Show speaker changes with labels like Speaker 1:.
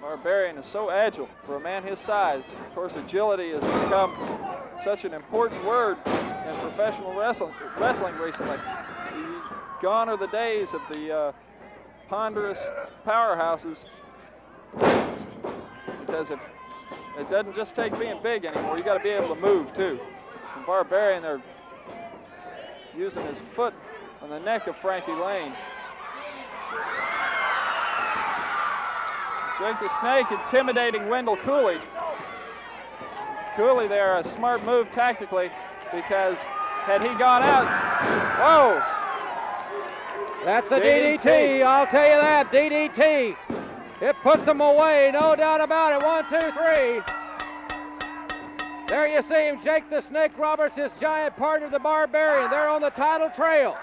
Speaker 1: Barbarian is so agile for a man his size. Of course, agility has become such an important word in professional wrestling, wrestling recently. Gone are the days of the uh, ponderous powerhouses because if it doesn't just take being big anymore, you got to be able to move too. And Barbarian, they're using his foot on the neck of Frankie Lane. Jake the Snake intimidating Wendell Cooley. Cooley there, a smart move tactically because had he gone out, whoa!
Speaker 2: That's the DDT. DDT. I'll tell you that, DDT. It puts him away, no doubt about it. One, two, three. There you see him, Jake the Snake Roberts, his giant partner, the Barbarian. They're on the title trail.